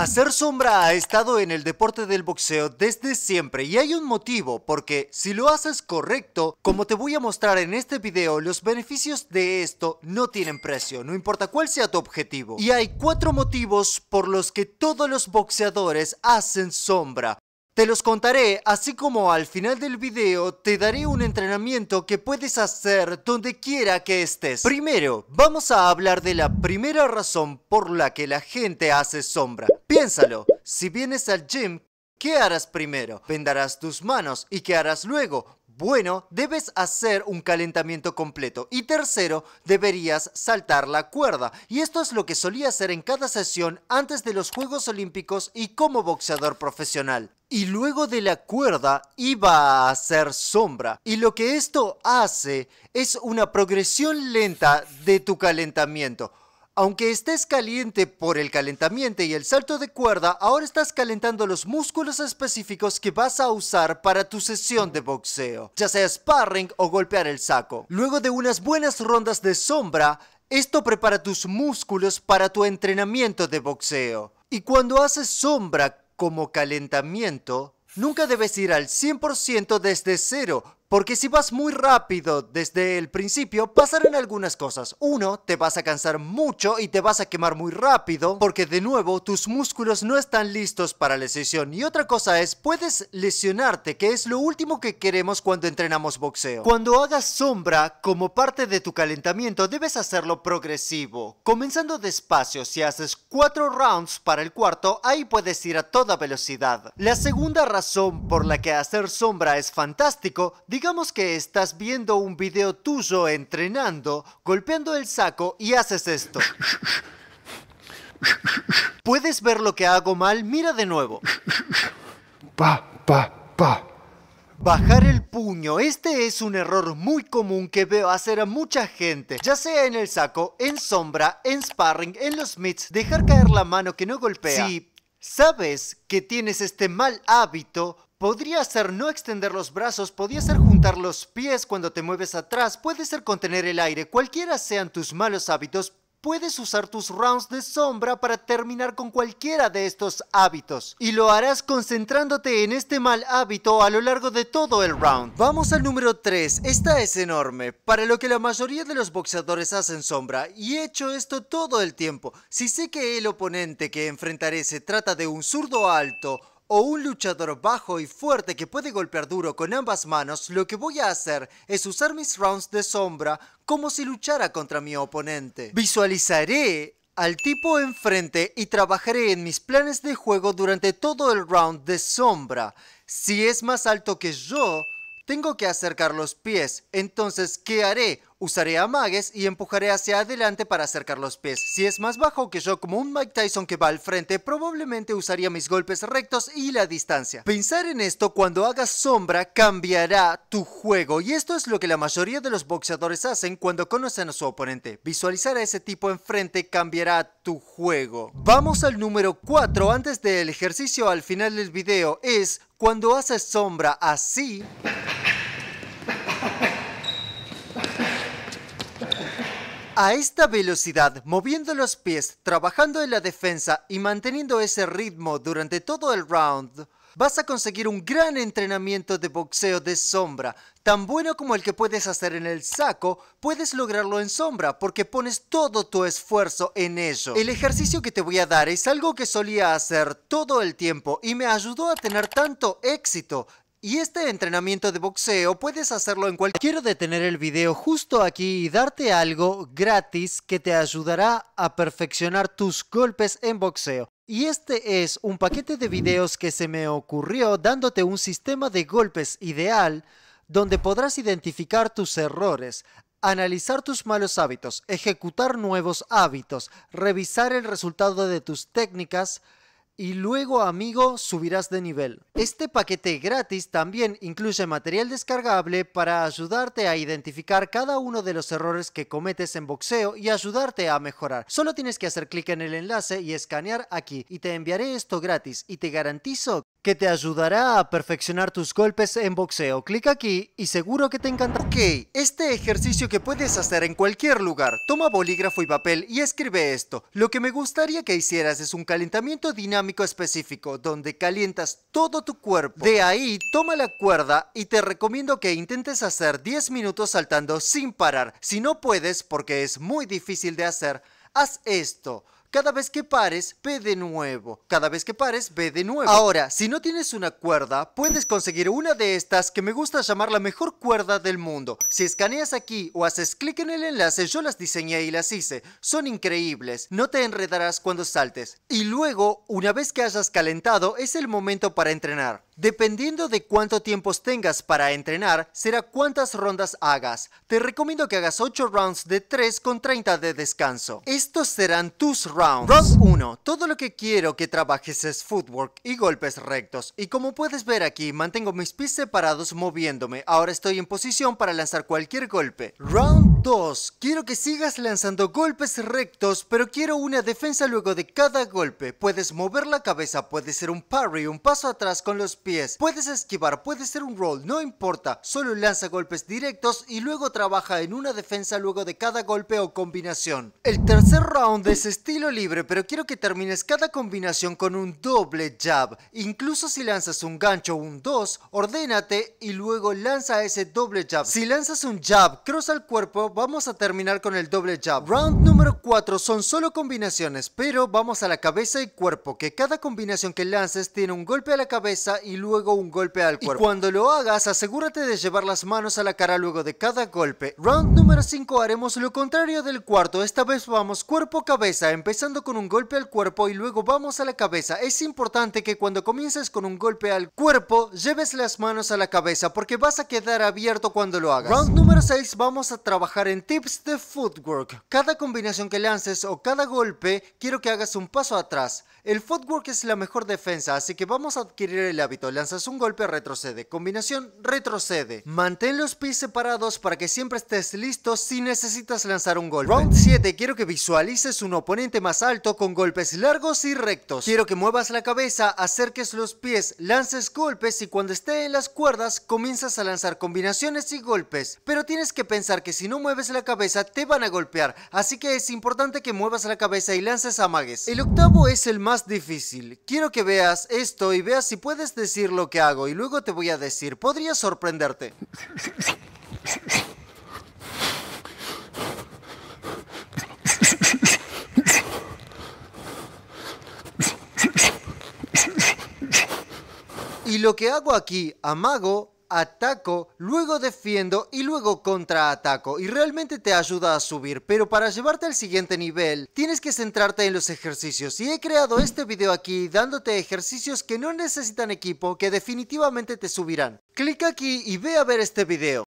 Hacer sombra ha estado en el deporte del boxeo desde siempre y hay un motivo, porque si lo haces correcto, como te voy a mostrar en este video, los beneficios de esto no tienen precio, no importa cuál sea tu objetivo. Y hay cuatro motivos por los que todos los boxeadores hacen sombra. Te los contaré, así como al final del video te daré un entrenamiento que puedes hacer donde quiera que estés. Primero, vamos a hablar de la primera razón por la que la gente hace sombra. Piénsalo, si vienes al gym, ¿qué harás primero? Vendarás tus manos y ¿qué harás luego? Bueno, debes hacer un calentamiento completo. Y tercero, deberías saltar la cuerda. Y esto es lo que solía hacer en cada sesión antes de los Juegos Olímpicos y como boxeador profesional. Y luego de la cuerda iba a hacer sombra. Y lo que esto hace es una progresión lenta de tu calentamiento. Aunque estés caliente por el calentamiento y el salto de cuerda, ahora estás calentando los músculos específicos que vas a usar para tu sesión de boxeo, ya sea sparring o golpear el saco. Luego de unas buenas rondas de sombra, esto prepara tus músculos para tu entrenamiento de boxeo. Y cuando haces sombra como calentamiento, nunca debes ir al 100% desde cero, porque si vas muy rápido desde el principio, pasarán algunas cosas. Uno, te vas a cansar mucho y te vas a quemar muy rápido, porque de nuevo tus músculos no están listos para la sesión. Y otra cosa es, puedes lesionarte, que es lo último que queremos cuando entrenamos boxeo. Cuando hagas sombra como parte de tu calentamiento, debes hacerlo progresivo. Comenzando despacio, si haces 4 rounds para el cuarto, ahí puedes ir a toda velocidad. La segunda razón por la que hacer sombra es fantástico, que estás viendo un video tuyo entrenando, golpeando el saco y haces esto. ¿Puedes ver lo que hago mal? Mira de nuevo. Pa, pa, pa. Bajar el puño, este es un error muy común que veo hacer a mucha gente, ya sea en el saco, en sombra, en sparring, en los mitts, dejar caer la mano que no golpea. Si sabes que tienes este mal hábito, Podría ser no extender los brazos, podría ser juntar los pies cuando te mueves atrás, puede ser contener el aire, cualquiera sean tus malos hábitos, puedes usar tus rounds de sombra para terminar con cualquiera de estos hábitos. Y lo harás concentrándote en este mal hábito a lo largo de todo el round. Vamos al número 3. Esta es enorme, para lo que la mayoría de los boxeadores hacen sombra, y he hecho esto todo el tiempo. Si sé que el oponente que enfrentaré se trata de un zurdo alto, o un luchador bajo y fuerte que puede golpear duro con ambas manos, lo que voy a hacer es usar mis rounds de sombra como si luchara contra mi oponente. Visualizaré al tipo enfrente y trabajaré en mis planes de juego durante todo el round de sombra. Si es más alto que yo, tengo que acercar los pies. Entonces, ¿qué haré? Usaré amagues y empujaré hacia adelante para acercar los pies. Si es más bajo que yo como un Mike Tyson que va al frente, probablemente usaría mis golpes rectos y la distancia. Pensar en esto cuando hagas sombra cambiará tu juego y esto es lo que la mayoría de los boxeadores hacen cuando conocen a su oponente. Visualizar a ese tipo enfrente cambiará tu juego. Vamos al número 4 antes del ejercicio al final del video. Es cuando haces sombra así... A esta velocidad, moviendo los pies, trabajando en la defensa y manteniendo ese ritmo durante todo el round, vas a conseguir un gran entrenamiento de boxeo de sombra, tan bueno como el que puedes hacer en el saco, puedes lograrlo en sombra porque pones todo tu esfuerzo en ello. El ejercicio que te voy a dar es algo que solía hacer todo el tiempo y me ayudó a tener tanto éxito. Y este entrenamiento de boxeo puedes hacerlo en cualquier... Quiero detener el video justo aquí y darte algo gratis que te ayudará a perfeccionar tus golpes en boxeo. Y este es un paquete de videos que se me ocurrió dándote un sistema de golpes ideal donde podrás identificar tus errores, analizar tus malos hábitos, ejecutar nuevos hábitos, revisar el resultado de tus técnicas, y luego amigo subirás de nivel. Este paquete gratis también incluye material descargable para ayudarte a identificar cada uno de los errores que cometes en boxeo y ayudarte a mejorar. Solo tienes que hacer clic en el enlace y escanear aquí y te enviaré esto gratis y te garantizo que te ayudará a perfeccionar tus golpes en boxeo. Clic aquí y seguro que te encanta. Ok, este ejercicio que puedes hacer en cualquier lugar. Toma bolígrafo y papel y escribe esto. Lo que me gustaría que hicieras es un calentamiento dinámico específico donde calientas todo tu cuerpo. De ahí, toma la cuerda y te recomiendo que intentes hacer 10 minutos saltando sin parar. Si no puedes, porque es muy difícil de hacer, haz esto. Cada vez que pares, ve de nuevo. Cada vez que pares, ve de nuevo. Ahora, si no tienes una cuerda, puedes conseguir una de estas que me gusta llamar la mejor cuerda del mundo. Si escaneas aquí o haces clic en el enlace, yo las diseñé y las hice. Son increíbles. No te enredarás cuando saltes. Y luego, una vez que hayas calentado, es el momento para entrenar. Dependiendo de cuánto tiempo tengas para entrenar, será cuántas rondas hagas. Te recomiendo que hagas 8 rounds de 3 con 30 de descanso. Estos serán tus rounds. Round 1. Todo lo que quiero que trabajes es footwork y golpes rectos. Y como puedes ver aquí, mantengo mis pies separados moviéndome. Ahora estoy en posición para lanzar cualquier golpe. Round 2. Quiero que sigas lanzando golpes rectos, pero quiero una defensa luego de cada golpe. Puedes mover la cabeza, puede ser un parry, un paso atrás con los pies Puedes esquivar, puede ser un roll, no importa. Solo lanza golpes directos y luego trabaja en una defensa luego de cada golpe o combinación. El tercer round es estilo libre, pero quiero que termines cada combinación con un doble jab. Incluso si lanzas un gancho o un 2, ordénate y luego lanza ese doble jab. Si lanzas un jab cross al cuerpo, vamos a terminar con el doble jab. Round número 4 son solo combinaciones, pero vamos a la cabeza y cuerpo, que cada combinación que lances tiene un golpe a la cabeza y luego un golpe al cuerpo. Y cuando lo hagas, asegúrate de llevar las manos a la cara luego de cada golpe. Round número 5 haremos lo contrario del cuarto. Esta vez vamos cuerpo-cabeza, empezando con un golpe al cuerpo y luego vamos a la cabeza. Es importante que cuando comiences con un golpe al cuerpo, lleves las manos a la cabeza porque vas a quedar abierto cuando lo hagas. Round número 6 vamos a trabajar en tips de footwork. Cada combinación que lances o cada golpe, quiero que hagas un paso atrás. El footwork es la mejor defensa, así que vamos a adquirir el hábito lanzas un golpe, retrocede. Combinación, retrocede. Mantén los pies separados para que siempre estés listo si necesitas lanzar un golpe. Round 7, quiero que visualices un oponente más alto con golpes largos y rectos. Quiero que muevas la cabeza, acerques los pies, lances golpes y cuando esté en las cuerdas comienzas a lanzar combinaciones y golpes. Pero tienes que pensar que si no mueves la cabeza te van a golpear, así que es importante que muevas la cabeza y lances amagues. El octavo es el más difícil. Quiero que veas esto y veas si puedes decir lo que hago y luego te voy a decir, podría sorprenderte. Y lo que hago aquí, amago, ataco, luego defiendo y luego contraataco y realmente te ayuda a subir, pero para llevarte al siguiente nivel tienes que centrarte en los ejercicios y he creado este video aquí dándote ejercicios que no necesitan equipo que definitivamente te subirán. Clica aquí y ve a ver este video.